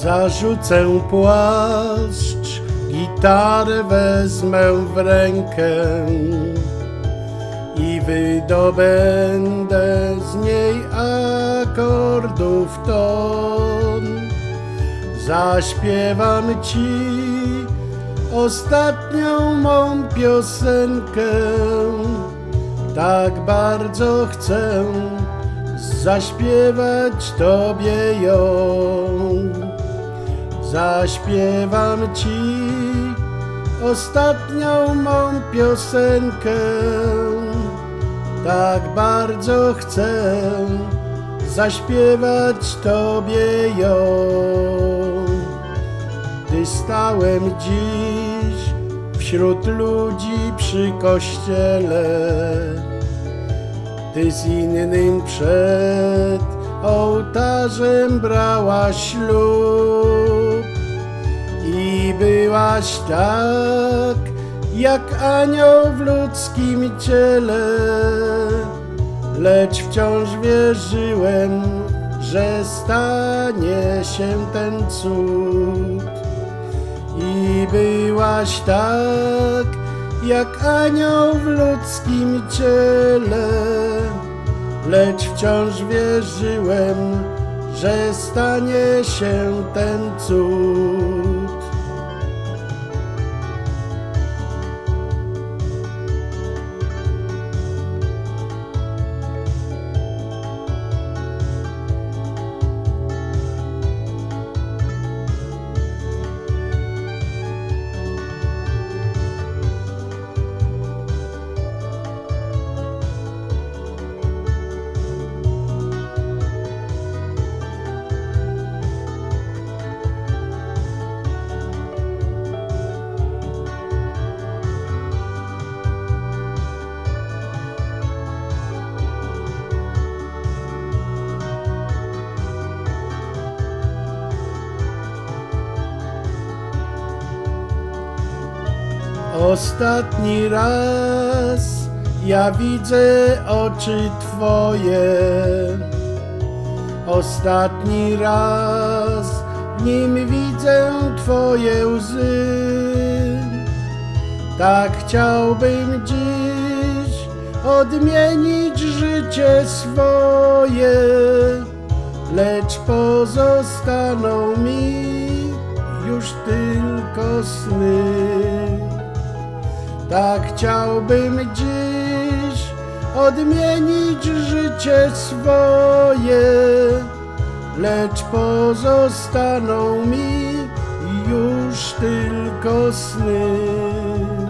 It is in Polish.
Zarzucę płaszcz, gitarę wezmę w rękę i wydobędę z niej akordów ton. Zaśpiewam ci ostatnią mą piosenkę, tak bardzo chcę zaśpiewać tobie ją. Zaśpiewam ci ostatnią mą piosenkę. Tak bardzo chcę zaśpiewać tobie ją. Gdy stałem dziś wśród ludzi przy kościele, ty z innym przed ołtarzem brałaś ślub byłaś tak jak anioł w ludzkim ciele, lecz wciąż wierzyłem, że stanie się ten cud. I byłaś tak jak anioł w ludzkim ciele, lecz wciąż wierzyłem, że stanie się ten cud. Ostatni raz ja widzę oczy Twoje. Ostatni raz w nim widzę Twoje łzy. Tak chciałbym dziś odmienić życie swoje, lecz pozostaną mi już tylko sny. Tak chciałbym dziś odmienić życie swoje, lecz pozostaną mi już tylko sny.